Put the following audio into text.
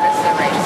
decided